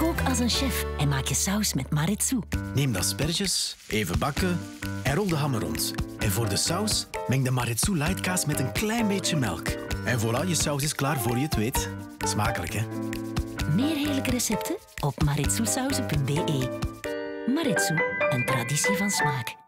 Kook als een chef en maak je saus met Maritsu. Neem de asperges, even bakken en rol de hammer rond. En voor de saus meng de Maritsu lightkaas met een klein beetje melk. En voilà, je saus is klaar voor je het weet. Smakelijk, hè? Meer heerlijke recepten op maritsoesauzen.be. Maritsu, een traditie van smaak.